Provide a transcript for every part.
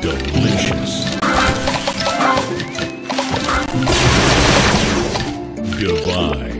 Delicious. Goodbye.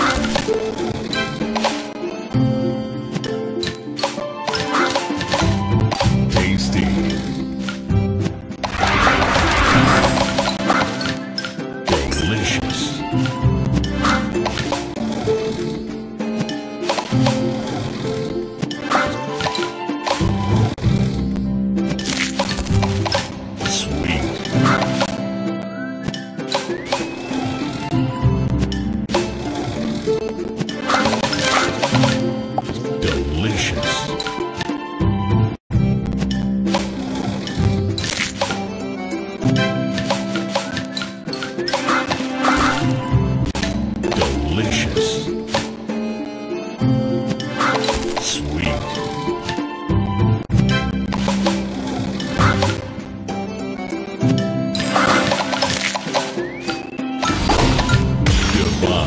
goodbye.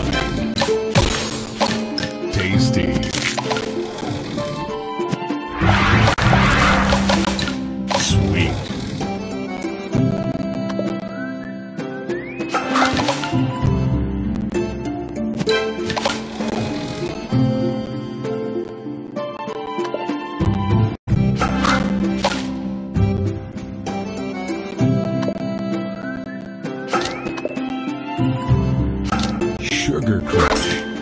Sugar Crush.